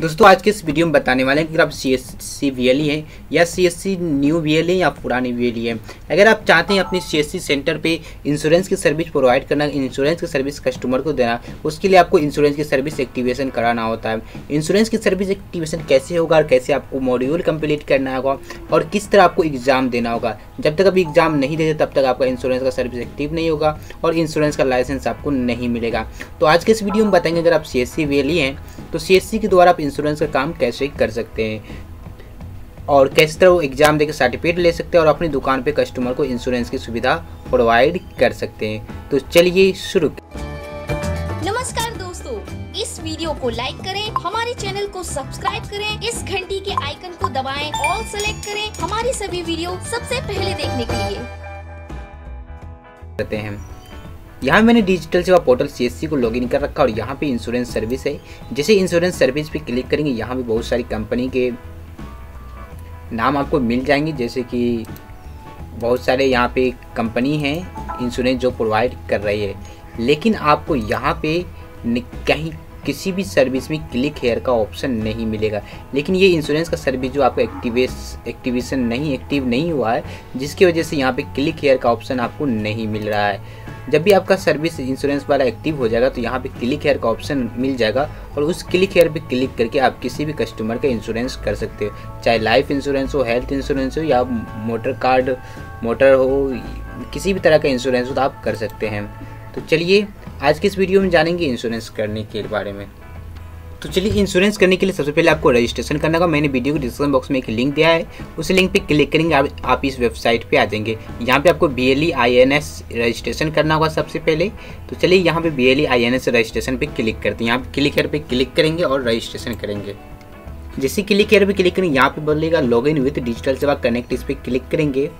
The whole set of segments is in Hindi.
दोस्तों, आज के इस वीडियो में बताने वाले हैं कि अगर आप C S C V L E है, या C S C new V L E, या पुरानी वी एल ई है, अगर आप चाहते हैं अपनी सी एस सी सेंटर पे इंश्योरेंस की सर्विस प्रोवाइड करना इंश्योरेंस की सर्विस कस्टमर को देना, उसके लिए आपको इंश्योरेंस की सर्विस एक्टिवेशन कराना होता है। इंश्योरेंस की सर्विस एक्टिवेशन कैसे होगा और कैसे आपको मॉड्यूल कंप्लीट करना होगा और किस तरह आपको एग्ज़ाम देना होगा। जब तक अभी एग्ज़ाम नहीं देते, तब तक आपका इंश्योरेंस का सर्विस एक्टिव नहीं होगा और इंश्योरेंस का लाइसेंस आपको नहीं मिलेगा। तो आज के इस वीडियो में बताएँगे, अगर आप C S C V L E हैं तो सी एस सी के द्वारा आप इंश्योरेंस का काम कैसे कर सकते हैं? और कैसे तरह वो एग्ज़ाम देकर सर्टिफिकेट ले सकते हैं और अपनी दुकान पे कस्टमर को इंश्योरेंस की सुविधा प्रोवाइड कर सकते हैं? तो चलिए शुरू नमस्कार दोस्तों इस वीडियो को लाइक करें हमारे चैनल को सब्सक्राइब करें इस घंटी के आइकन को दबाएँ ऑल सेलेक्ट करें हमारी सभी वीडियो सबसे पहले देखने के लिए। करते हैं। यहाँ मैंने डिजिटल सेवा पोर्टल सीएससी को लॉगिन कर रखा और यहाँ पे इंश्योरेंस सर्विस है। जैसे इंश्योरेंस सर्विस पे क्लिक करेंगे, यहाँ पे बहुत सारी कंपनी के नाम आपको मिल जाएँगे। जैसे कि बहुत सारे यहाँ पे कंपनी हैं इंश्योरेंस जो प्रोवाइड कर रही है। लेकिन आपको यहाँ पे कहीं किसी भी सर्विस में क्लिक हेयर का ऑप्शन नहीं मिलेगा। लेकिन ये इंश्योरेंस का सर्विस जो आपका एक्टिवेस एक्टिवेशन नहीं एक्टिव नहीं हुआ है, जिसकी वजह से यहाँ पे क्लिक हेयर का ऑप्शन आपको नहीं मिल रहा है। जब भी आपका सर्विस इंश्योरेंस वाला एक्टिव हो जाएगा तो यहाँ पे क्लिक हेयर का ऑप्शन मिल जाएगा और उस क्लिक हेयर पे क्लिक करके आप किसी भी कस्टमर का इंश्योरेंस कर सकते हो। चाहे लाइफ इंश्योरेंस हो हेल्थ इंश्योरेंस हो या मोटर कार्ड मोटर हो, किसी भी तरह का इंश्योरेंस हो तो आप कर सकते हैं। तो चलिए, आज की इस वीडियो में जानेंगे इंश्योरेंस करने के बारे में। तो चलिए इंश्योरेंस करने के लिए सबसे पहले आपको रजिस्ट्रेशन करना होगा। मैंने वीडियो के डिस्क्रिप्शन बॉक्स में एक लिंक दिया है। उस लिंक पे क्लिक करेंगे आप, आप इस वेबसाइट पे आ जाएँगे। यहाँ पे आपको B L E I N S registration करना होगा सबसे पहले। तो चलिए यहाँ पे B L E I N S registration पे क्लिक करते हैं। यहाँ पे क्लिक हेयर पे क्लिक करेंगे और रजिस्ट्रेशन करेंगे। जैसे क्लिक हेयर पे क्लिक करेंगे यहाँ पे बोलेगा log in with digital Seva connect इस पर क्लिक करेंगे।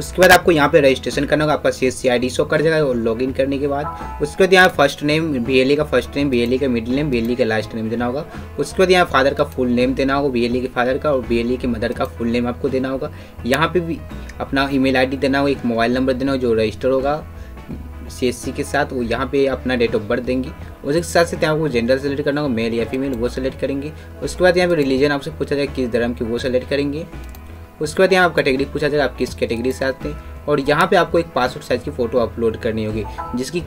उसके बाद आपको यहाँ पे रजिस्ट्रेशन करना होगा, आपका C S C I D show कर जाएगा और लॉगिन करने के बाद, उसके बाद यहाँ फ़र्स्ट नेम बी का फ़र्स्ट नेम बी का मिडिल नेम बी का लास्ट नेम देना होगा। उसके बाद यहाँ फादर का फुल नेम देना होगा बी के फादर का और बी के मदर का फुल नेम आपको देना होगा। यहाँ पे भी अपना ईमेल आईडी देना होगा, एक मोबाइल नंबर देना होगा जो रजिस्टर होगा सी के साथ, वो यहाँ पे अपना डेट ऑफ़ बर्थ देंगी। उसके साथ साथ यहाँ को जेंडर सेलेक्ट करना होगा मेल या फीमेल वो सेलेक्ट करेंगे। उसके बाद यहाँ पे रिलीजन आपसे पूछा जाए किस धर्म की, वो सेलेक्ट करेंगे। उसके बाद यहाँ आप कैटेगरी पूछा जाएगा आप किस कैटेगरी से आते हैं। और यहाँ पे आपको एक पासपोर्ट साइज़ की फ़ोटो अपलोड करनी होगी, जिसकी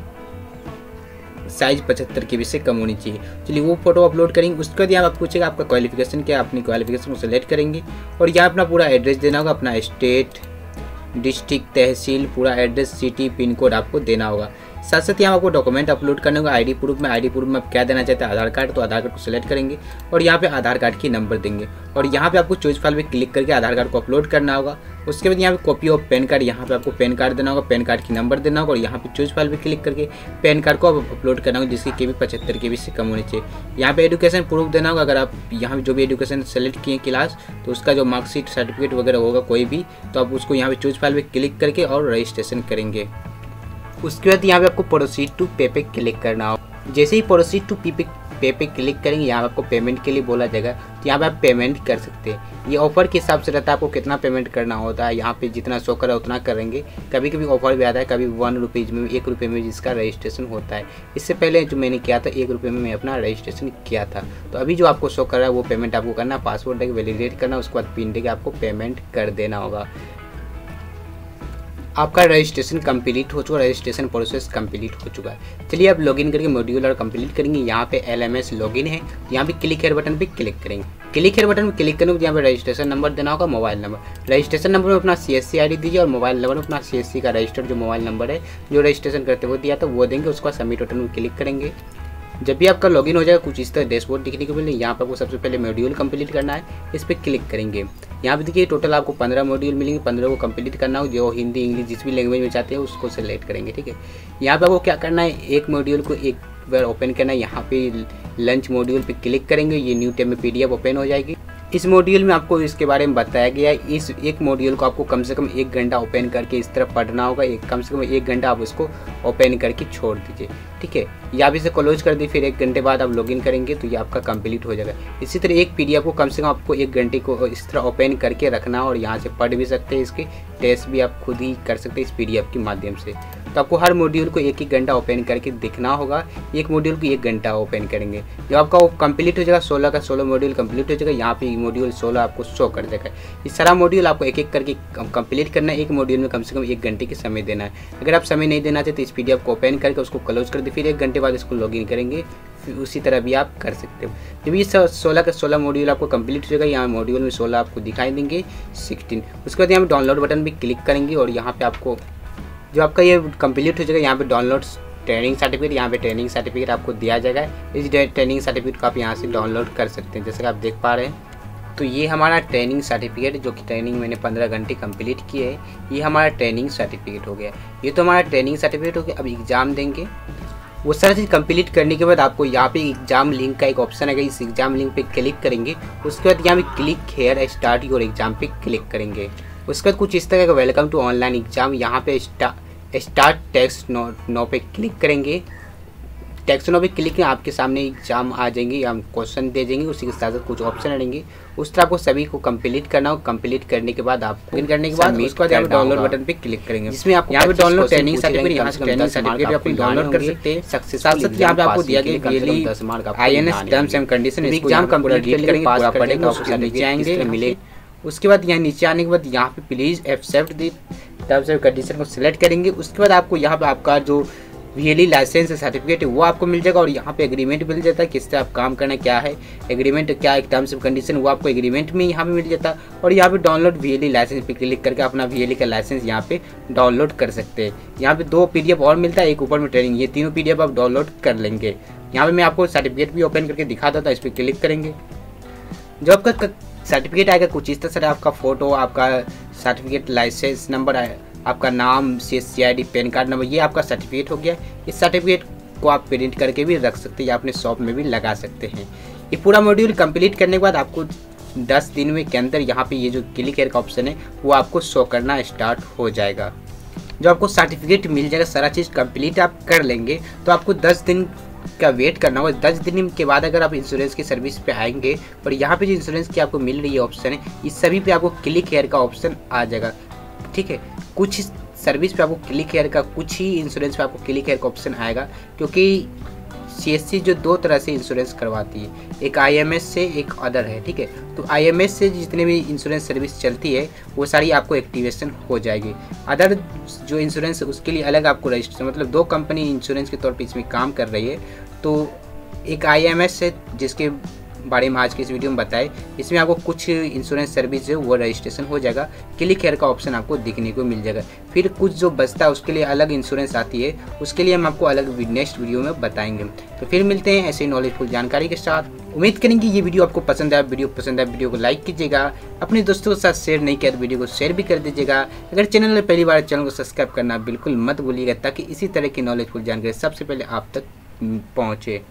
साइज़ पचहत्तर के बी से कम होनी चाहिए। चलिए वो फ़ोटो अपलोड करेंगे, उसके बाद यहाँ आप पूछेगा आपका क्वालिफिकेशन क्या अपनी क्वालिफिकेशन को सेलेक्ट करेंगे। और यहाँ अपना पूरा एड्रेस देना होगा, अपना स्टेट डिस्ट्रिक्ट तहसील, पूरा एड्रेस सिटी पिन कोड आपको देना होगा। साथ साथ यहाँ आपको डॉक्यूमेंट अपलोड करने होगा आईडी प्रूफ में आईडी प्रूफ में आप क्या देना चाहते हैं, आधार कार्ड तो आधार कार्ड को सिलेक्ट करेंगे और यहाँ पे आधार कार्ड की नंबर देंगे। और यहाँ पे आपको चॉइस फ़ाइल पे क्लिक करके आधार कार्ड को अपलोड करना होगा। उसके बाद यहाँ पे कॉपी ऑफ़ पैन कार्ड यहाँ पे आपको पैन कार्ड देना होगा पैन कार्ड की नंबर देना होगा और यहाँ पे चूज़ फ़ाइल पे क्लिक करके पैन कार्ड को अपलोड करना होगा, जिसकी के बी पचहत्तर के से कम होनी चाहिए। यहाँ पे एडुकेशन प्रूफ देना होगा, अगर आप यहाँ पे जो भी एडुकेशन सेलेक्ट किए क्लास तो उसका जो मार्कशीट सर्टिफिकेट वगैरह होगा, कोई भी तो आप उसको यहाँ पे चूज़ फ़ाइल पर क्लिक करके और रजिस्ट्रेशन करेंगे। उसके बाद यहाँ पे आपको प्रोसीड टू पे पे क्लिक करना हो। जैसे ही प्रोसीड टू पी पे पे पे क्लिक करेंगे, यहाँ आपको पेमेंट के लिए बोला जाएगा। तो यहाँ पे आप पेमेंट कर सकते हैं। ये ऑफ़र के हिसाब से रहता है आपको कितना पेमेंट करना होता है। यहाँ पे जितना शो करे उतना करेंगे। कभी कभी ऑफ़र भी आता है, कभी वन रुपीज़ में, एक रुपये में जिसका रजिस्ट्रेशन होता है। इससे पहले जो मैंने किया था, एक रुपये में मैं अपना रजिस्ट्रेशन किया था। तो अभी जो आपको शो कर रहा है, वो पेमेंट आपको करना पासवर्ड देकर वैलिडेट करना उसके बाद पिन देकर आपको पेमेंट कर देना होगा। आपका रजिस्ट्रेशन कंप्लीट हो चुका है रजिस्ट्रेशन प्रोसेस कंप्लीट हो चुका है। चलिए आप लॉगिन करके मॉड्यूल और कंप्लीट करेंगे। यहाँ पे एल एम एस लॉगिन है। यहाँ पे क्लिक हेयर बटन पे क्लिक करेंगे। क्लिक हेयर बटन पर क्लिक करेंगे यहाँ पे रजिस्ट्रेशन नंबर देना होगा मोबाइल नंबर रजिस्ट्रेशन नंबर में अपना सी एस सी आई डी दीजिए और मोबाइल नंबर में अपना सी एस सी का रजिस्टर जो मोबाइल नंबर है, जो रजिस्ट्रेशन करते हुए दिया था वो देंगे। उसका सबमिट बटन में क्लिक करेंगे। जब भी आपका लॉगिन हो जाएगा, कुछ इस तरह डैशबोर्ड दिखने को मिले यहाँ पर आपको सबसे पहले मॉड्यूल कंप्लीट करना है। इस पर क्लिक करेंगे। यहाँ पे देखिए टोटल आपको पंद्रह मॉड्यूल मिलेंगे, पंद्रह को कंप्लीट करना हो, जो हिंदी, इंग्लिश जिस भी लैंग्वेज में चाहते हैं, उसको सेलेक्ट करेंगे, ठीक है? यहाँ पे आपको क्या करना है, एक मॉड्यूल को एक बार ओपन करना है, यहाँ पे लंच मॉड्यूल पे क्लिक करेंगे, ये न्यू टेम में पीडीएफ ओपन हो जाएगी। इस मॉड्यूल में आपको इसके बारे में बताया गया है। इस एक मॉड्यूल को आपको कम से कम एक घंटा ओपन करके इस तरह पढ़ना होगा। एक कम से कम एक घंटा आप उसको ओपन करके छोड़ दीजिए। ठीक है? या आप इसे क्लोज कर दी फिर एक घंटे बाद आप लॉगिन करेंगे तो ये आपका कंप्लीट हो जाएगा। इसी तरह एक पीडीएफ को कम से कम आपको एक घंटे को इस तरह ओपन करके रखना और यहाँ से पढ़ भी सकते हैं। इसके टेस्ट भी आप खुद ही कर सकते हैं इस पीडीएफ के माध्यम से। तो आपको हर मॉड्यूल को एक एक घंटा ओपन करके देखना होगा। एक मॉड्यूल को एक घंटा ओपन करेंगे। जब आपका वो कंप्लीट हो जाएगा, सोलह का सोलह मॉड्यूल कंप्लीट हो जाएगा, यहाँ पे मॉड्यूल सोलह आपको शो कर देगा। ये सारा मॉड्यूल आपको एक एक करके कंप्लीट करना है। एक मॉड्यूल में कम से कम एक घंटे की समय देना है। अगर आप समय नहीं देना चाहते तो इस पीडीएफ को ओपन करके उसको क्लोज कर दे, फिर एक घंटे बाद इसको लॉगिन करेंगे उसी तरह भी आप कर सकते हो। जब ये सोलह का सोलह मॉड्यूल आपको कंप्लीट हो जाएगा, यहाँ मॉड्यूल में सोलह आपको दिखाई देंगे सिक्सटीन उसके बाद यहाँ पे डाउनलोड बटन भी क्लिक करेंगे और यहाँ पे आपको, जो आपका ये कंप्लीट हो जाएगा, यहाँ पे डाउनलोड ट्रेनिंग सर्टिफिकेट यहाँ पे ट्रेनिंग सर्टिफिकेट आपको दिया जाएगा। इस ट्रेनिंग सर्टिफिकेट को आप यहाँ से डाउनलोड कर सकते हैं, जैसे कि आप देख पा रहे हैं। तो ये हमारा ट्रेनिंग सर्टिफिकेट जो कि ट्रेनिंग मैंने पंद्रह घंटे कंप्लीट किए है, ये हमारा ट्रेनिंग सर्टिफिकेट हो गया। ये तो हमारा ट्रेनिंग सर्टिफिकेट हो गया, अब एग्ज़ाम देंगे। वो सारा चीज़ कंप्लीट करने के बाद आपको यहाँ पे एग्ज़ाम लिंक का एक ऑप्शन आएगा, इस एग्ज़ाम लिंक पे क्लिक करेंगे। उसके बाद यहाँ पे click here start your exam पे क्लिक करेंगे। उसके बाद कुछ इस तरह का वेलकम टू ऑनलाइन एग्ज़ाम यहाँ पे स्टार्ट टेक्स्ट नो नो पे क्लिक करेंगे। टेक्सनों पे क्लिक आपके सामने एग्ज़ाम आ जाएँगे या क्वेश्चन दे देंगे उसी के साथ साथ कुछ ऑप्शन रहेंगे उस तरह आपको सभी को कंप्लीट करना हो कंप्लीट करने के बाद आप फिर करने के बाद उसके बाद यहाँ डाउनलोड बटन पे क्लिक करेंगे। जिसमें आप यहाँ पे डाउनलोड ट्रेनिंग सर्टिफिकेट यहाँ से ट्रेनिंग सर्टिफिकेट आप डाउनलोड कर सकते हैं। सक्सेस साथ साथ यहाँ पे आपको दिया गया really I N S terms and condition exam complete करेंगे पास पड़ेगा उसके नीचे आएँगे। मिले। उसके बाद यहाँ नीचे आने के बाद यहाँ पे please accept the terms and condition को सिलेक्ट करेंगे। उसके बाद आपको यहाँ पे आपका जो वी लाइसेंस सर्टिफिकेट वो आपको मिल जाएगा और यहाँ पे एग्रीमेंट मिल जाता है, किससे आप काम करना, क्या है एग्रीमेंट क्या एक टर्म्स ऑफ़ कंडीशन वो आपको एग्रीमेंट में यहाँ पे मिल जाता है। और यहाँ पे डाउनलोड वी लाइसेंस पे क्लिक करके अपना वी का लाइसेंस यहाँ पे डाउनलोड कर सकते हैं। यहाँ पे दो PDF और मिलता है, एक ऊपर में ट्रेनिंग ये तीनों PDF आप डाउनलोड कर लेंगे। यहाँ पे मैं आपको सर्टिफिकेट भी ओपन करके दिखाता हूँ, इस पर क्लिक करेंगे। जो आपका सर्टिफिकेट आएगा कुछ इस तरह से, आपका फ़ोटो आपका सर्टिफिकेट लाइसेंस नंबर आए आपका नाम C C I D PAN card number, ये आपका सर्टिफिकेट हो गया। इस सर्टिफिकेट को आप प्रिंट करके भी रख सकते हैं या अपने शॉप में भी लगा सकते हैं। ये पूरा मॉड्यूल कंप्लीट करने के बाद आपको 10 दिन में के अंदर यहाँ पे ये जो क्लिक हेयर का ऑप्शन है, वो आपको शो करना स्टार्ट हो जाएगा। जो आपको सर्टिफिकेट मिल जाएगा, सारा चीज़ कंप्लीट आप कर लेंगे तो आपको 10 दिन का वेट करना होगा। दस दिन के बाद अगर आप इंश्योरेंस की सर्विस पे आएँगे, और यहाँ पे जो इंश्योरेंस की आपको मिल रही है ऑप्शन है, इस सभी पे आपको क्लिक हेयर का ऑप्शन आ जाएगा। ठीक है? कुछ सर्विस पे आपको क्लिक हेयर का, कुछ ही इंश्योरेंस पे आपको क्लिक हेयर का ऑप्शन आएगा, क्योंकि CSC जो दो तरह से इंश्योरेंस करवाती है, एक आईएमएस से एक अदर है, ठीक है? तो आईएमएस से जितने भी इंश्योरेंस सर्विस चलती है, वो सारी आपको एक्टिवेशन हो जाएगी। अदर जो इंश्योरेंस उसके लिए अलग आपको रजिस्टर मतलब दो कंपनी इंश्योरेंस के तौर पर इसमें काम कर रही है तो एक आई है जिसके बारे में आज के इस वीडियो में बताए। इसमें आपको कुछ इंश्योरेंस सर्विस जो वो रजिस्ट्रेशन हो जाएगा। क्लिक हेयर का ऑप्शन आपको दिखने को मिल जाएगा। फिर कुछ जो बचता है, उसके लिए अलग इंश्योरेंस आती है। उसके लिए हम आपको अलग नेक्स्ट वीडियो में बताएँगे। तो फिर मिलते हैं ऐसे नॉलेजफुल जानकारी के साथ। उम्मीद करेंगे ये वीडियो आपको पसंद आया। वीडियो पसंद आया, वीडियो को लाइक कीजिएगा। अपने दोस्तों के साथ शेयर नहीं किया तो वीडियो को शेयर भी कर दीजिएगा। अगर चैनल में पहली बार चैनल को सब्सक्राइब करना बिल्कुल मत भूलिएगा, ताकि इसी तरह की नॉलेजफुल जानकारी सबसे पहले आप तक पहुँचे।